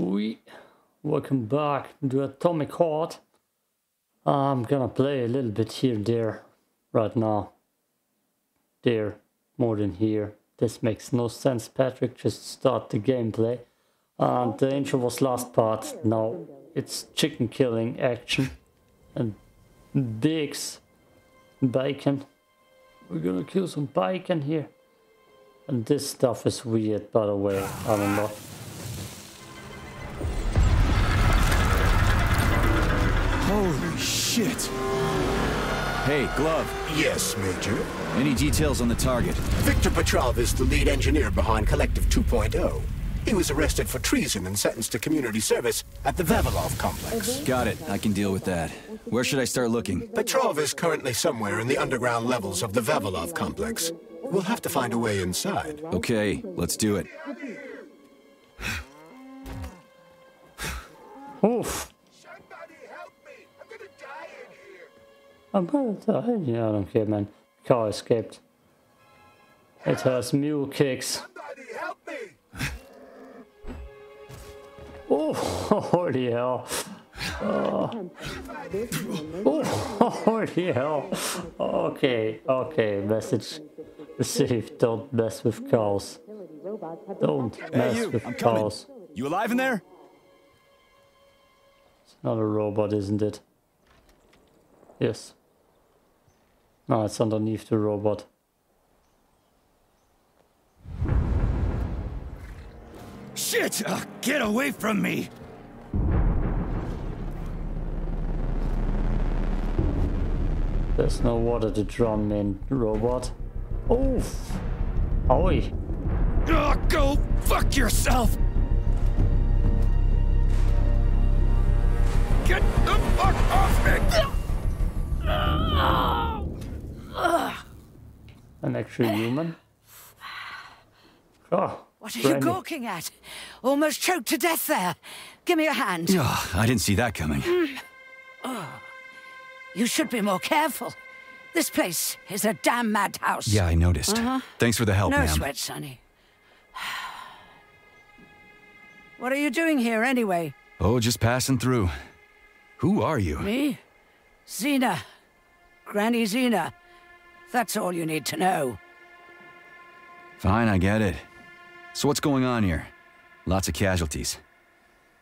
We welcome back to Atomic Heart. I'm gonna play a little bit here there right now. There, more than here. This makes no sense, Patrick. Just start the gameplay. And the intro was last part. Now it's chicken killing action and bigs bacon. We're gonna kill some bacon here. And this stuff is weird, by the way. I don't know. Holy shit! Hey, Glove, Yes, Major. any details on the target? Victor Petrov is the lead engineer behind Collective 2.0. He was arrested for treason and sentenced to community service at the Vavilov complex. Got it, I can deal with that. Where should I start looking? Petrov is currently somewhere in the underground levels of the Vavilov complex. We'll have to find a way inside. Okay, let's do it. Oof. I'm gonna die. Yeah, I don't care, man. Car escaped. It has mule kicks. Somebody help me! Oh, holy hell. Oh. oh, holy hell. Okay, okay, message received. Don't mess with cows. Don't mess you, with I'm coming. You alive in there? It's not a robot, isn't it? Yes. No, it's underneath the robot. Shit! Uh, get away from me! There's no water to drown in, robot. Oof! Oi! Oh, go fuck yourself! Get the fuck off me! An extra human? Oh, What are Granny. you gawking at? Almost choked to death there. Give me your hand. Oh, I didn't see that coming. Hmm. Oh, you should be more careful. This place is a damn madhouse. Yeah, I noticed. Uh-huh. Thanks for the help, No ma'am. sweat, Sonny. What are you doing here anyway? Oh, just passing through. Who are you? Me? Zina. Granny Zina. That's all you need to know. Fine, I get it. So what's going on here? Lots of casualties.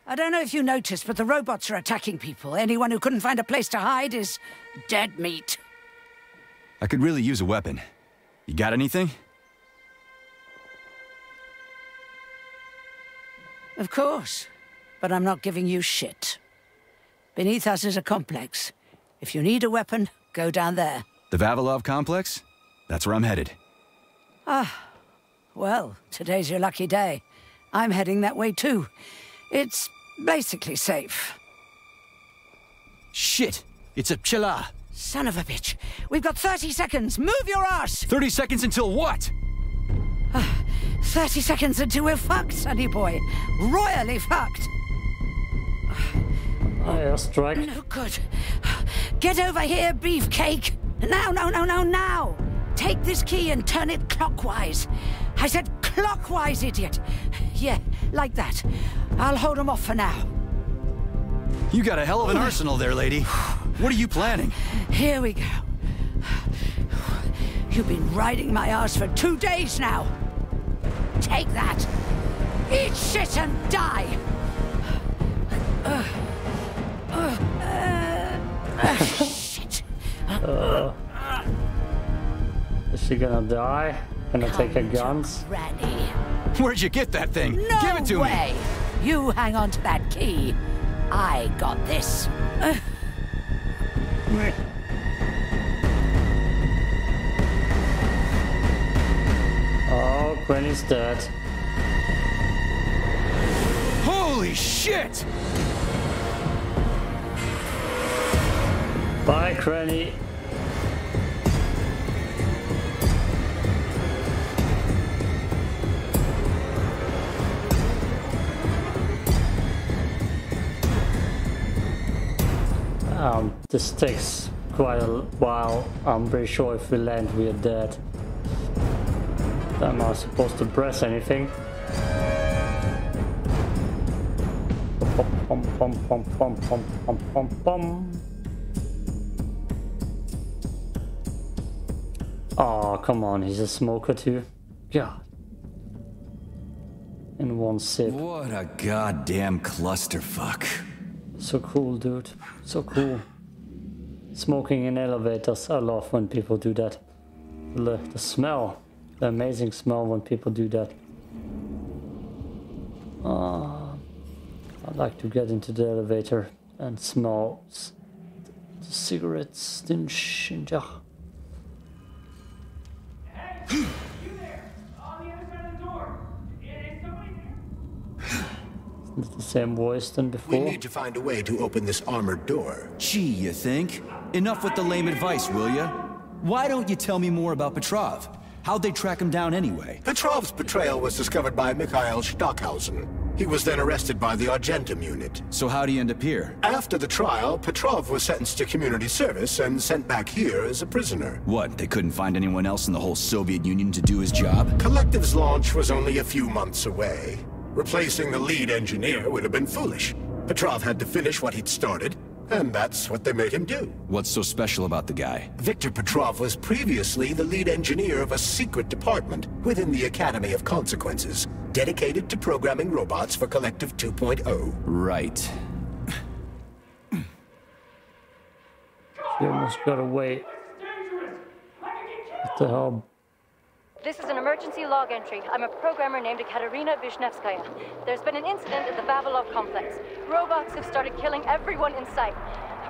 I don't know if you noticed, but the robots are attacking people. Anyone who couldn't find a place to hide is dead meat. I could really use a weapon. You got anything? Of course. But I'm not giving you shit. Beneath us is a complex. If you need a weapon, go down there. The Vavilov complex? That's where I'm headed. Ah, well, today's your lucky day. I'm heading that way too. It's basically safe. Shit! It's a Pchela! Son of a bitch. We've got 30 seconds. Move your ass! 30 seconds until what? 30 seconds until we're fucked, sonny boy. Royally fucked. airstrike. No good. Get over here, beefcake. Now, no, no, no, now. Take this key and turn it clockwise. I said clockwise, idiot. Yeah, like that. I'll hold him off for now. You got a hell of an arsenal there, lady. What are you planning? Here we go. You've been riding my ass for two days now. Take that. Eat shit and die. Shit. Is she gonna die? Gonna take her guns? Granny. Where'd you get that thing? No Give it to way. You hang on to that key. I got this. Oh, Granny's dead. Holy shit! Bye, Cranny. Um, this takes quite a while. I'm pretty sure if we land, we are dead. Am I supposed to press anything? Bum, bum, bum, bum, bum, bum, bum, bum. Oh, come on, he's a smoker too. God. In one sip. What a goddamn clusterfuck. So cool, dude. So cool. Smoking in elevators. I love when people do that. The, the smell. The amazing smell when people do that. Uh, I'd like to get into the elevator and smell the cigarettes stench in there. Isn't it the same voice than before. We need to find a way to open this armored door. Gee, you think? Enough with the lame advice, will ya? Why don't you tell me more about Petrov? How'd they track him down anyway? Petrov's betrayal was discovered by Mikhail Stockhausen. He was then arrested by the Argentum unit. So how'd he end up here? After the trial, Petrov was sentenced to community service and sent back here as a prisoner. What, they couldn't find anyone else in the whole Soviet Union to do his job? Collective's launch was only a few months away. Replacing the lead engineer would have been foolish. Petrov had to finish what he'd started, and that's what they made him do. What's so special about the guy? Victor Petrov was previously the lead engineer of a secret department within the Academy of Consequences, dedicated to programming robots for Collective oh. 2.0. Right. You almost got away. What the hell? This is an emergency log entry. I'm a programmer named Katerina Vishnevskaya. There's been an incident at the Vavilov complex. Robots have started killing everyone in sight.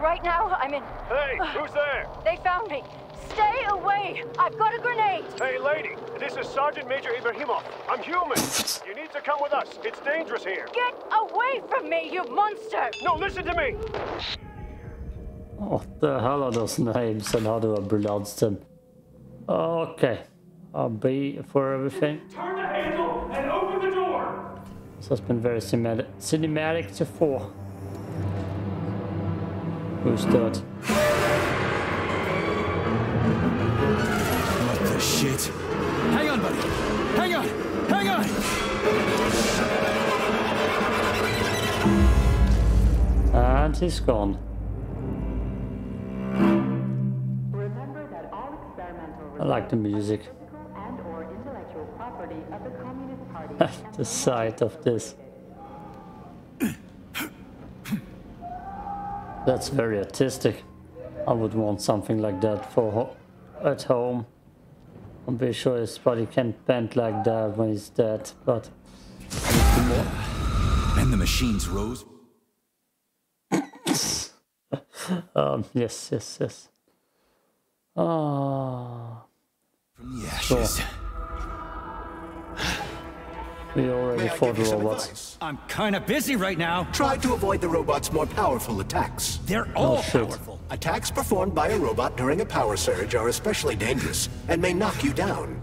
Right now, I'm in. Hey, who's there? They found me. Stay away! I've got a grenade! Hey, lady, this is Sergeant Major Ibrahimov. I'm human. You need to come with us. It's dangerous here. Get away from me, you monster! No, listen to me. What the hell are those names and how do I pronounce them? Okay. I'll be for everything. Turn the handle and open the door! This has been very cinematic, cinematic to four. Who's that? What the shit? Hang on, buddy! Hang on! Hang on! And he's gone. Remember that all experimental I like the music. physical and or intellectual property of the Communist Party the sight of this. That's very artistic. I would want something like that for ho- at home. I'm pretty sure his body can't bend like that when he's dead, but And the machines rose. um, yes, yes, yes. Ah, From the ashes. we already May I fought give you some robots. advice? I'm kinda busy right now. Try to avoid the robot's more powerful attacks. They're all shit. powerful. Attacks performed by a robot during a power surge are especially dangerous and may knock you down.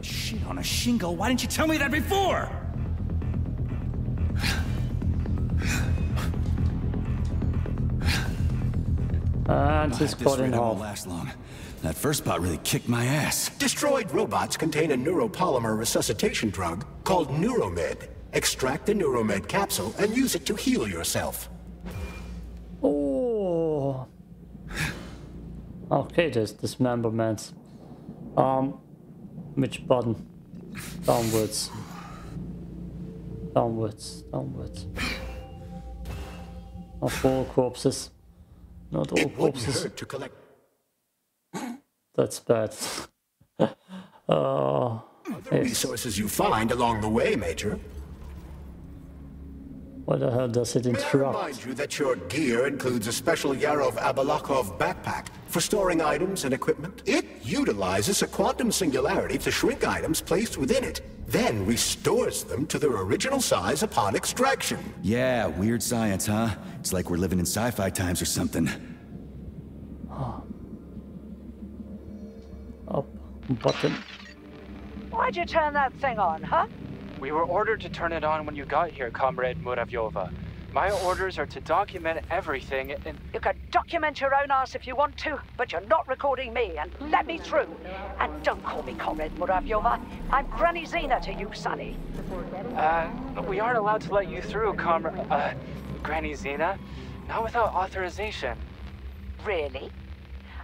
Shit on a shingle, why didn't you tell me that before? Uh, and he's this caught in rate, I won't last long. That first bout really kicked my ass. Destroyed robots contain a neuropolymer resuscitation drug called Neuromed. Extract the Neuromed capsule and use it to heal yourself. Okay, there's dismemberments. Um, which button? Downwards. Downwards. Downwards. Not all corpses. Not all It corpses. to collect That's bad. Oh, the resources you find along the way, Major. Why the hell does it May I remind you that your gear includes a special Yarov Abalakov backpack for storing items and equipment? It utilizes a quantum singularity to shrink items placed within it, then restores them to their original size upon extraction. Yeah, weird science, huh? It's like we're living in sci-fi times or something. Up button. Why'd you turn that thing on, huh? We were ordered to turn it on when you got here, Comrade Muravyova. My orders are to document everything and You can document your own ass if you want to, but you're not recording me, and let me through. And don't call me Comrade Muravyova. I'm Granny Zina to you, Sonny. uh, we aren't allowed to let you through, Comrade. Uh, Granny Zina. Not without authorization. Really?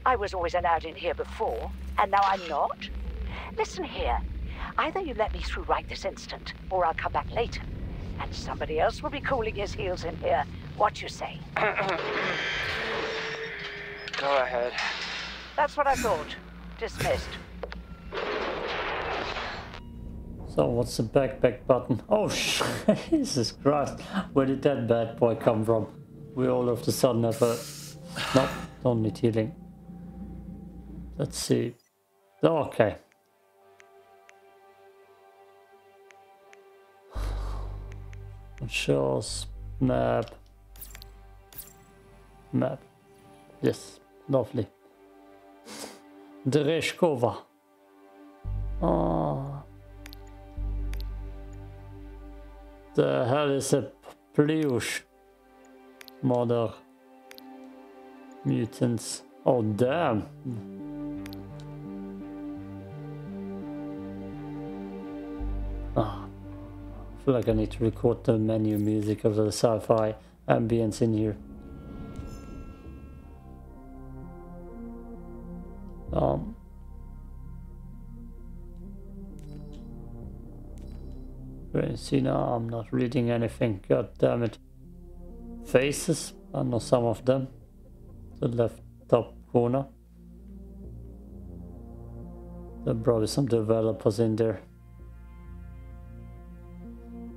I was always allowed in here before, and now I'm not? Listen here. Either you let me through right this instant, or I'll come back later. And somebody else will be cooling his heels in here. What you say? Go ahead. That's what I thought. Dismissed. So what's the backpack button? Oh, Jesus Christ. Where did that bad boy come from? We all of a sudden have a... Nope, don't need healing. Let's see. Okay. Shows map. Map. Yes, lovely. Dreshkova. Oh. The hell is a Pleush? Mother. Mutants. Oh damn. Feel like I need to record the menu music of the sci-fi ambience in here. Um, see now I'm not reading anything. God damn it. Faces. I know some of them. The left top corner. There are probably some developers in there.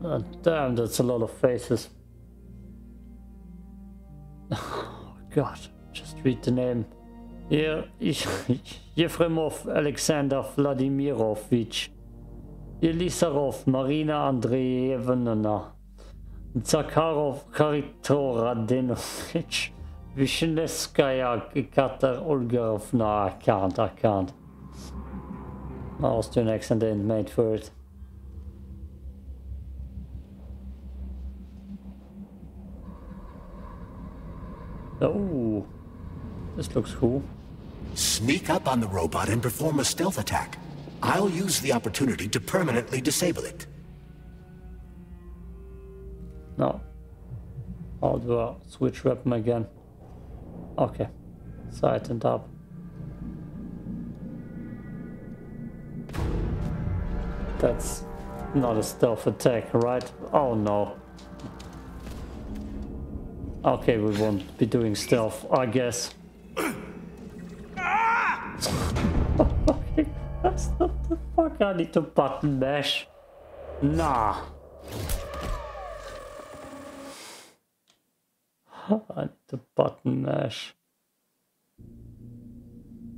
Oh, damn, that's a lot of faces. Oh, God, just read the name. Here, Yefremov Alexander Vladimirovich. Elisarov Marina Andreevna. Zakharov Karitor Radenovich. Vishnevskaya Katar Olgarovna. I can't, I can't. My Austrian accent ain't made for it. Oh, this looks cool. Sneak up on the robot and perform a stealth attack. I'll use the opportunity to permanently disable it. No. I'll do a switch weapon again. Okay. Side and up. That's not a stealth attack, right? Oh no. Okay, we won't be doing stealth, I guess. that's not the fuck I need to button mash. Nah. I need to button mash.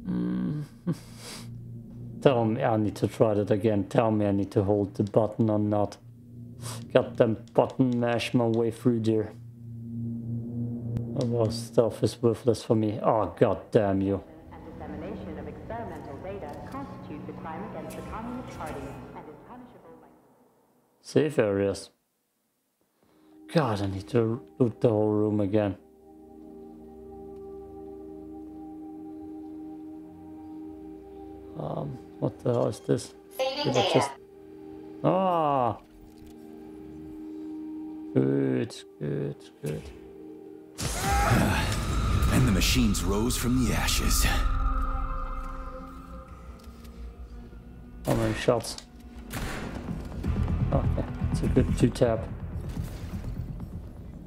Mm. Tell me I need to try that again. Tell me I need to hold the button or not. Got them button mash my way through there. Oh, well, stealth is worthless for me. Oh, god damn you. And dissemination of experimental data constitutes a crime against the Communist Party and is punishable by... Safe areas. God, I need to loot the whole room again. Um, what the hell is this? Did I just... Ah! Good, good, good. And the machines rose from the ashes. How many shots? Okay, it's a good two tap.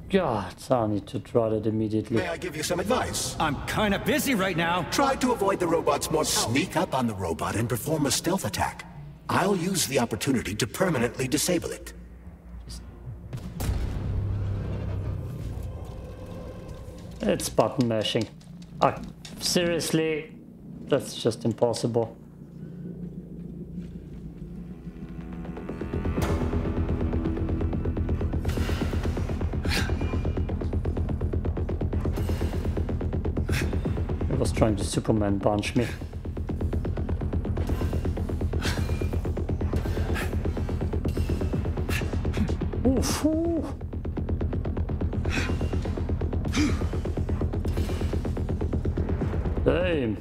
God, I need to try that immediately. May I give you some advice? I'm kinda busy right now. Try to avoid the robot's more sneak up on the robot and perform a stealth attack. I'll use the opportunity to permanently disable it. It's button mashing. Ah, seriously? That's just impossible. I was trying to Superman punch me. Oof,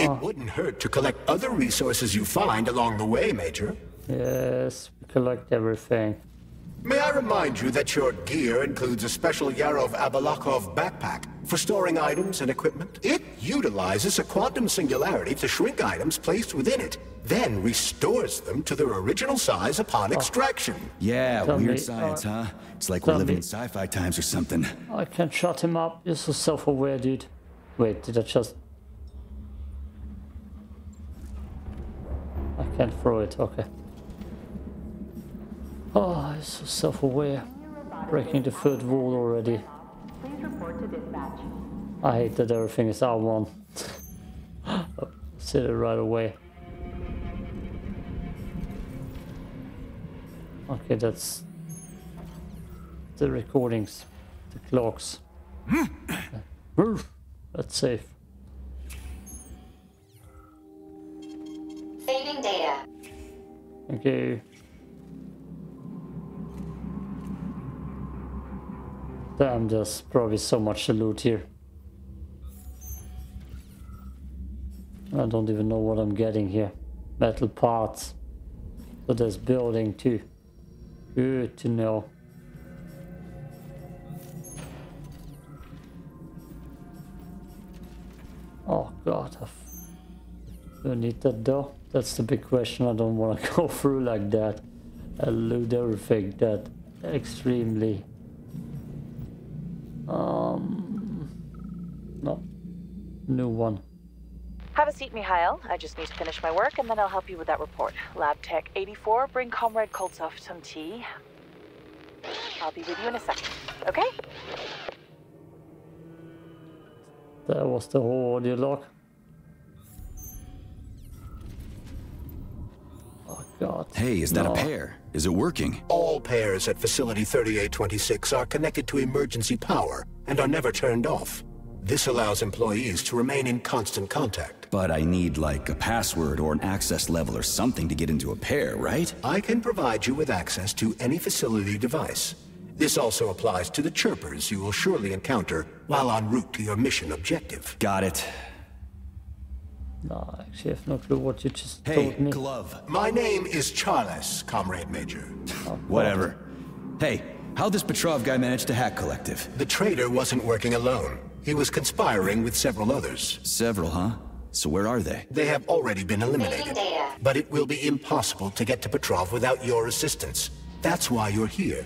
It wouldn't hurt to collect other resources you find along the way, Major. Yes, collect everything. May I remind you that your gear includes a special Yarov Abalakov backpack for storing items and equipment? It utilizes a quantum singularity to shrink items placed within it, then restores them to their original size upon extraction. Yeah, Tell weird me, science, uh, huh? It's like we're living me- in sci-fi times or something. I can't shut him up. You're so self-aware, dude. Wait, did I just... I can't throw it, okay. Oh, he's so self-aware. Breaking the third wall already. Please report to dispatch. I hate that everything is R1. Said it right away. Okay, that's the recordings, the clocks. Roof. That's safe. Saving data. Okay. Damn, there's probably so much to loot here. I don't even know what I'm getting here. Metal parts. So there's building too. Good to know. Oh god, I f- do I need that though? That's the big question. I don't want to go through like that. I loot everything that extremely. Um, no, new one. Have a seat, Mikhail. I just need to finish my work and then I'll help you with that report. Lab Tech 84, bring Comrade Koltsov some tea. I'll be with you in a second, okay? That was the whole audio log. Oh god. Hey, is that No. a pair? Is it working? All pairs at Facility 3826 are connected to emergency power and are never turned off. This allows employees to remain in constant contact. But I need like a password or an access level or something to get into a pair, right? I can provide you with access to any facility device. This also applies to the chirpers you will surely encounter while en route to your mission objective. Got it. No, actually, I have no clue what you just Hey, told me. glove. My name is Charles, Comrade Major. Oh, Whatever. Hey, how'd this Petrov guy manage to hack Collective? The traitor wasn't working alone. He was conspiring with several others. Several, huh? So where are they? They have already been eliminated. But it will be impossible to get to Petrov without your assistance. That's why you're here.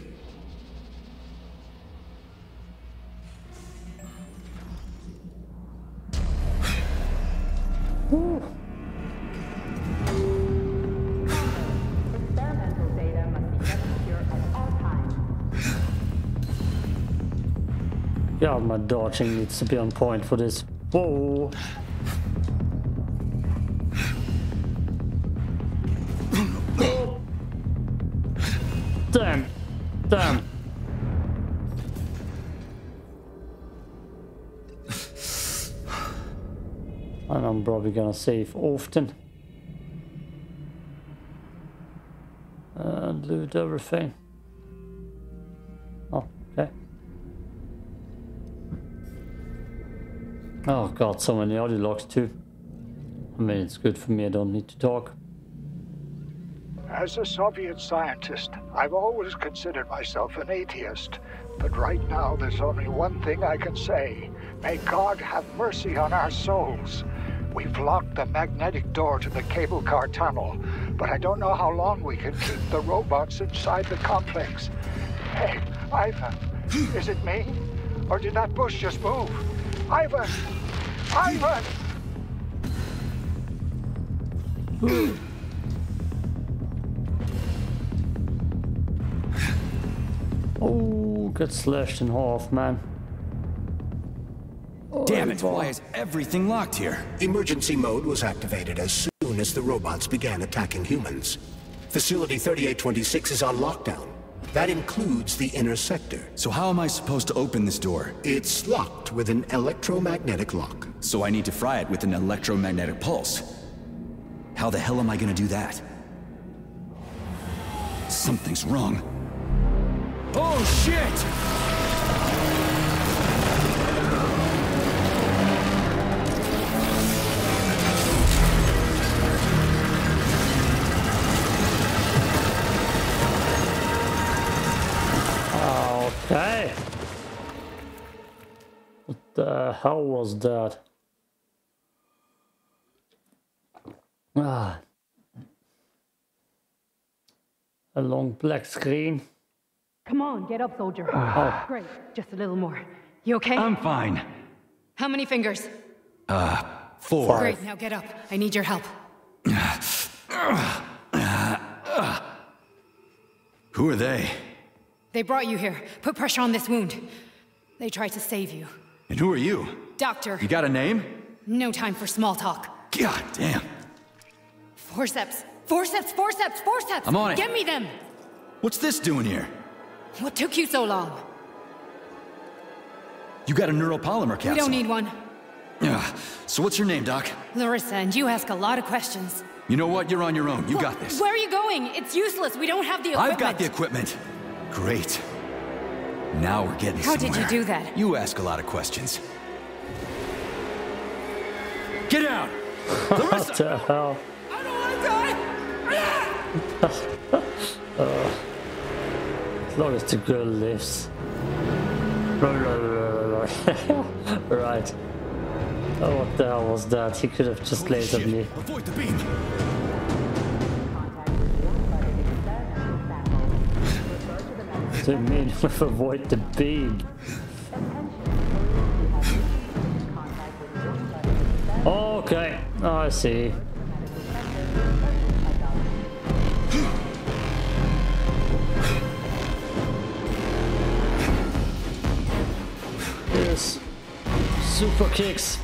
Yeah, my dodging needs to be on point for this. Whoa! Probably gonna save often. And loot everything. Oh, okay. Oh god, so many audio logs too. I mean, it's good for me, I don't need to talk. As a Soviet scientist, I've always considered myself an atheist. But right now, there's only one thing I can say. May God have mercy on our souls. We've locked the magnetic door to the cable car tunnel, but I don't know how long we can keep the robots inside the complex. Hey, Ivan, is it me? Or did that bush just move? Ivan! Ivan! Oh, got slashed in half, man. Damn it, why is everything locked here? Emergency mode was activated as soon as the robots began attacking humans. Facility 3826 is on lockdown. That includes the inner sector. So how am I supposed to open this door? It's locked with an electromagnetic lock. So I need to fry it with an electromagnetic pulse. How the hell am I gonna do that? Something's wrong. Oh shit! The hell was that? Ah. A long black screen. Come on, get up, soldier. Oh. Great, just a little more. You okay? I'm fine. How many fingers? Uh, four. Great, now get up. I need your help. Who are they? They brought you here. Put pressure on this wound. They tried to save you. And who are you? Doctor. You got a name? No time for small talk. God damn. Forceps. Forceps, forceps, forceps! I'm on it. Get me them! What's this doing here? What took you so long? You got a neuropolymer capsule. We don't need one. Yeah. So what's your name, Doc? Larissa, and you ask a lot of questions. You know what? You're on your own. You got this. Where are you going? It's useless. We don't have the equipment. I've got the equipment. Great. Now we're getting How somewhere. did you do that? You ask a lot of questions. Get out! what the hell? I don't want to Uh, as long as the girl lives. right. Oh, what the hell was that? He could have just lasered me. You mean avoid the beam? Okay, oh, I see. Yes. Super kicks.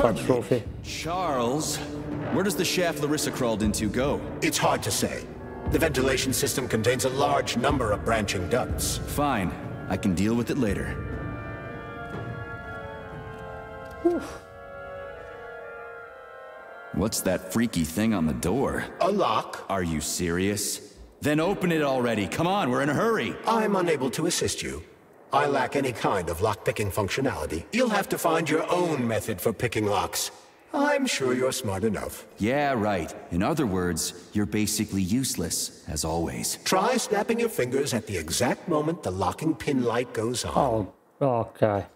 Avatar trophy. Charles, where does the shaft Larissa crawled into go? It's hard to say. The ventilation system contains a large number of branching ducts. Fine. I can deal with it later. What's that freaky thing on the door? A lock. Are you serious? Then open it already. Come on, we're in a hurry. I'm unable to assist you. I lack any kind of lock-picking functionality. You'll have to find your own method for picking locks. I'm sure you're smart enough. Yeah, right. In other words, you're basically useless, as always. Try snapping your fingers at the exact moment the locking pin light goes on. Oh, okay.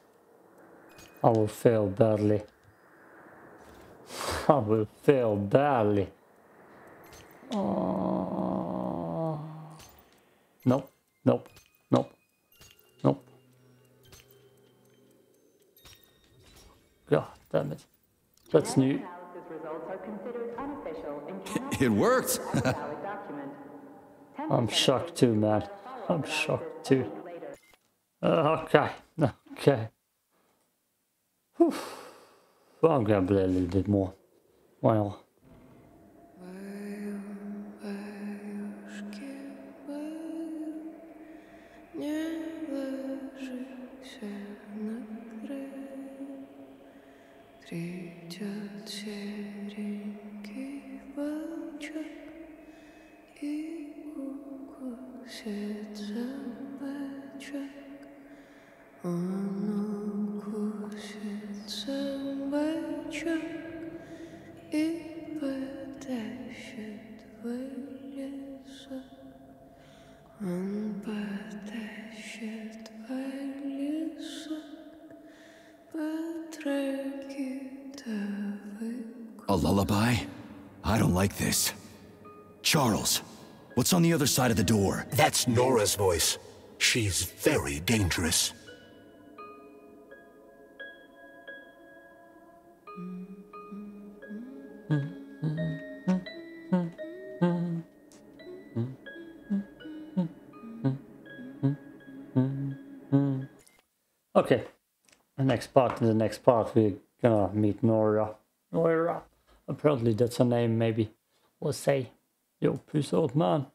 I will fail badly. I will fail badly. Oh. Nope, nope, nope, nope. Damn it. That's new. It worked. I'm shocked too, man. I'm shocked too. Uh, okay, okay. Whew. Well, I'm gonna play a little bit more. Well. A lullaby? I don't like this. Charles, what's on the other side of the door? That's Nora's voice. She's very dangerous. Okay. The next part, in the next part, we're gonna meet Nora. Apparently that's her name, maybe. We'll say. Yo, peace out, man.